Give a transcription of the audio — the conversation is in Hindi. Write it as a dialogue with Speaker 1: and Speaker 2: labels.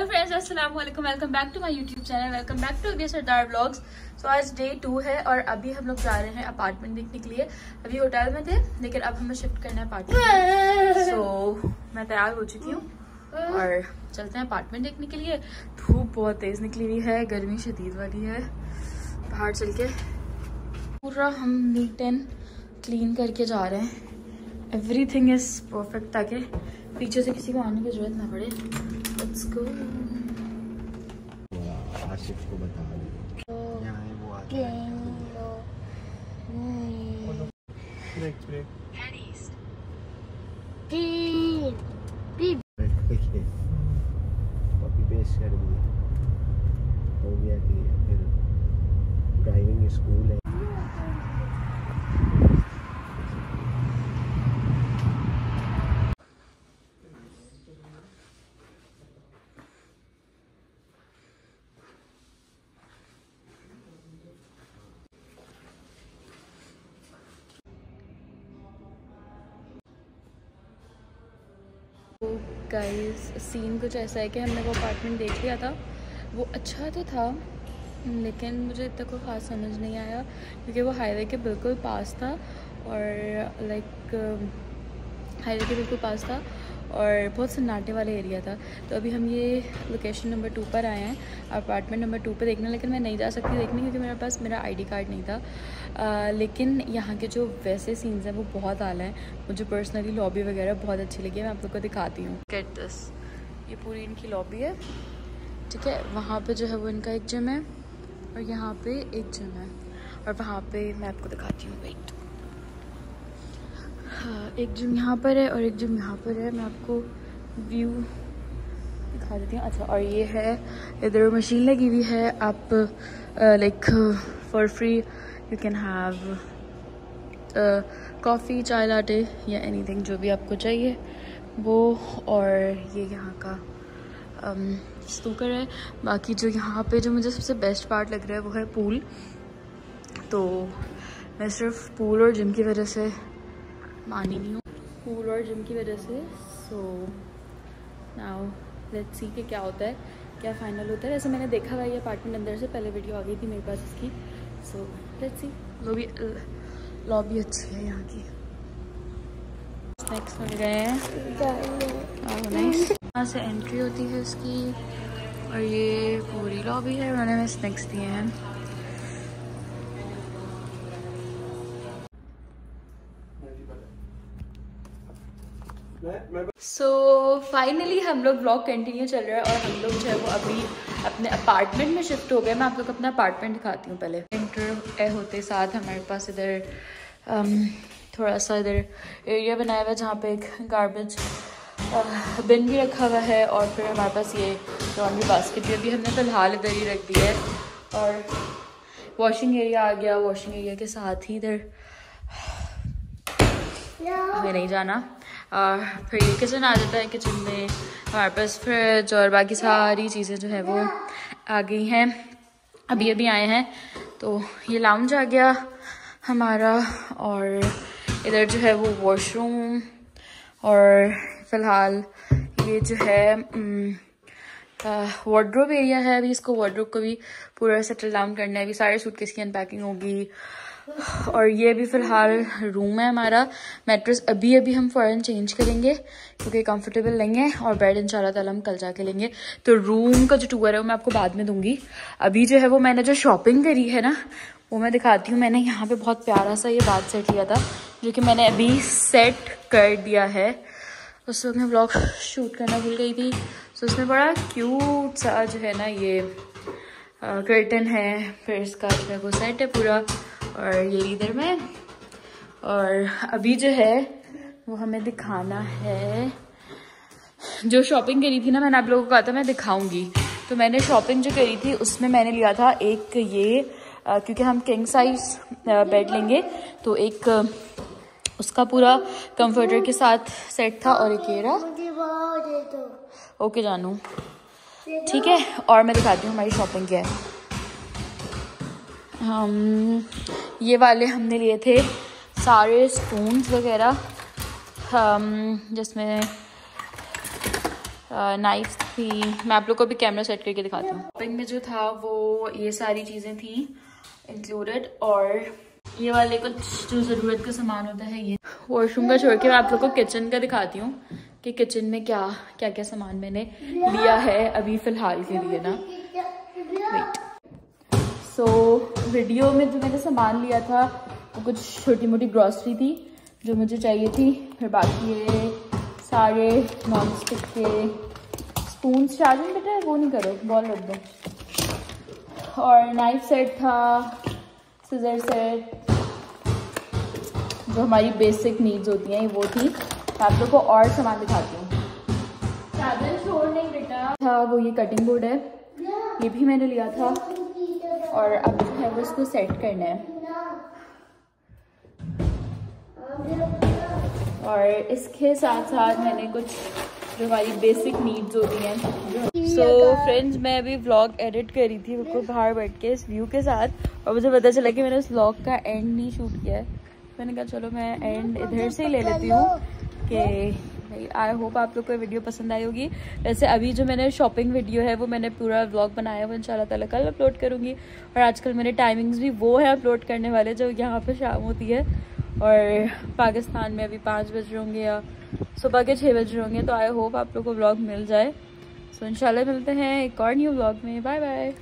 Speaker 1: हेलो फ्रेंड्स अस्सलाम वालेकुम welcome back to my YouTube channel welcome back to Abhi Sardar vlogs सो आज डे टू है और अभी हम लोग जा रहे हैं अपार्टमेंट देखने के लिए। अभी होटल में थे लेकिन अब हमें शिफ्ट करना है अपार्टमेंट सो so, मैं तैयार हो चुकी हूँ और चलते हैं अपार्टमेंट देखने के लिए। धूप बहुत तेज़ निकली हुई है गर्मी शदीद वाली है। बाहर चल के पूरा हम नीट एंड क्लीन करके जा रहे हैं। एवरी थिंग इज़ परफेक्ट ताकि पीछे से किसी को आने की ज़रूरत ना पड़े। लेट्स गो
Speaker 2: आशिफ को बता यहाँ है वो आता है ब्रेक ब्रेक कॉपी पेस्ट कर दिया हो गया कि फिर ड्राइविंग स्कूल है
Speaker 1: गाइस सीन कुछ ऐसा है कि हमने वो अपार्टमेंट देख लिया था। वो अच्छा तो था, लेकिन मुझे इतना कोई ख़ास समझ नहीं आया, क्योंकि वो हाईवे के बिल्कुल पास था और लाइक हाईवे के बिल्कुल पास था। और बहुत सन्नाटे वाला एरिया था। तो अभी हम ये लोकेशन नंबर टू पर आए हैं। अपार्टमेंट नंबर टू पर देखने लेकिन मैं नहीं जा सकती देखने क्योंकि मेरे पास मेरा आईडी कार्ड नहीं था। आ, लेकिन यहाँ के जो वैसे सीन्स हैं वो बहुत आला हैं। मुझे पर्सनली लॉबी वगैरह बहुत अच्छी लगी है। मैं आप लोग को दिखाती हूँ। गेट दिस ये पूरी इनकी लॉबी है। ठीक है वहाँ पर जो है वो इनका एक जिम है और यहाँ पर एक जिम है। और वहाँ पर मैं आपको दिखाती हूँ वेट हाँ एक जिम यहाँ पर है और एक जिम यहाँ पर है। मैं आपको व्यू दिखा देती हूँ। अच्छा और ये है, इधर मशीन लगी हुई है। आप like for free you can have coffee chai latte या एनीथिंग जो भी आपको चाहिए। वो और ये यहाँ का स्नूकर है। बाकी जो यहाँ पे जो मुझे सबसे बेस्ट पार्ट लग रहा है वो है पूल तो मैं सिर्फ़ पूल और जिम की वजह से मानी नहीं हूँ। पूल और जिम की वजह से सो नाउ लेट्स सी कि क्या होता है क्या फाइनल होता है। वैसे मैंने देखा हुआ ये अपार्टमेंट अंदर से पहले वीडियो आ गई थी मेरे पास इसकी। So let's see lobby lobby अच्छी है यहाँ की। स्नैक्स मिल गए हैं। यहाँ से एंट्री होती है इसकी। और ये पूरी लॉबी है उन्होंने हमें स्नैक्स दिए हैं। सो फाइनली हम लोग ब्लॉग कंटिन्यू चल रहा है और हम लोग जो है वो अभी अपने अपार्टमेंट में शिफ्ट हो गए। मैं आप लोग अपना अपार्टमेंट दिखाती हूँ पहले। इंटर होते साथ हमारे पास इधर um, थोड़ा सा इधर एरिया बनाया हुआ है जहाँ पे एक गार्बेज बिन भी रखा हुआ है और फिर हमारे पास ये लॉन्ड्री बास्केट भी अभी हमने फ़िलहाल इधर ही रख दिया है और वॉशिंग एरिया आ गया। वॉशिंग एरिया के साथ ही इधर। हमें नहीं जाना। और फिर ये किचन आ जाता है किचन में। हमारे पास फ्रिज और बाकी सारी चीज़ें जो है वो आ गई हैं। अभी अभी आए हैं। तो ये लाउंज आ गया हमारा और इधर जो है वो वॉशरूम और फ़िलहाल ये जो है वार्ड्रोब एरिया है। अभी इसको वार्ड्रोब को भी पूरा सेटल डाउन करना है। अभी सारे सूट किसकी अनपैकिंग होगी और ये भी फ़िलहाल रूम है हमारा। मैट्रेस अभी अभी हम फ़ौरन चेंज करेंगे, क्योंकि कंफर्टेबल नहीं है और बेड इंशाल्लाह ताला हम कल जाके लेंगे। तो रूम का जो टूर है वो मैं आपको बाद में दूँगी। अभी जो है वो मैंने जो शॉपिंग करी है ना, वो मैं दिखाती हूँ। मैंने यहाँ पे बहुत प्यारा सा ये बात सेट लिया था, जो कि मैंने अभी सेट कर दिया है। उस वक्त मैं ब्लॉग शूट करना भूल गई थी। तो उसमें बड़ा क्यूट सा जो है ना ये कर्टन है, फिर इसका जो है वो सेट है पूरा। और ये इधर में। और अभी जो है वो हमें दिखाना है। जो शॉपिंग करी थी ना मैंने आप लोगों को कहा था मैं दिखाऊँगी। तो मैंने शॉपिंग जो करी थी उसमें मैंने लिया था एक ये आ, क्योंकि हम किंग साइज़ बेड लेंगे तो एक उसका पूरा कंफर्टर के साथ सेट था और एक ये रहा। ओके जानू। ठीक है और मैं दिखाती हूँ हमारी शॉपिंग क्या है। हम ये वाले हमने लिए थे सारे स्पून्स वगैरह, हम जिसमें नाइफ थी। मैं आप लोग को भी कैमरा सेट करके दिखाती हूँ। शॉपिंग में जो था वो ये सारी चीज़ें थी इंक्लूडेड और ये वाले कुछ जो ज़रूरत का सामान होता है ये। वॉशरूम का छोड़ के मैं आप लोग को किचन का दिखाती हूँ कि किचन में क्या क्या क्या सामान मैंने लिया है अभी फ़िलहाल के लिए ना। वेट सो so, वीडियो में जो मैंने सामान लिया था वो कुछ छोटी मोटी ग्रॉसरी थी जो मुझे चाहिए थी। फिर बाकी ये सारे नॉन स्टिक के स्पून चार्जिंग बेटा वो नहीं करो बॉल रख दो। और नाइफ सेट था सीजर सेट जो हमारी बेसिक नीड्स होती हैं वो थी। आप लोग को और सामान दिखाती हूँ। चादर छोड़ नहीं बेटा। था वो ये कटिंग बोर्ड है। ये भी मैंने लिया था। और अब जो है वो इसको सेट करना है। और इसके साथ साथ मैंने कुछ जो हमारी बेसिक नीड्स होती हैं सो फ्रेंड्स मैं अभी व्लॉग एडिट करी थी, बिल्कुल बाहर बैठ के इस व्यू के साथ, और मुझे पता चला कि मैंने उस व्लॉग का एंड नहीं शूट किया है। मैंने कहा, चलो, मैं एंड इधर से ही ले लेती हूँ, कि भाई आई होप आप लोग को वीडियो पसंद आई होगी। वैसे अभी जो मैंने शॉपिंग वीडियो है, वो मैंने पूरा व्लॉग बनाया वो इंशाल्लाह ताला कल अपलोड करूँगी। और आजकल मेरे टाइमिंग्स भी वो है अपलोड करने वाले, जो यहाँ पे शाम होती है। और पाकिस्तान में अभी पाँच बज रहे होंगे या सुबह के छः बज रहे होंगे तो आई होप आप लोग को व्लॉग मिल जाए। सो इंशाल्लाह मिलते हैं एक और न्यू ब्लॉग में। Bye bye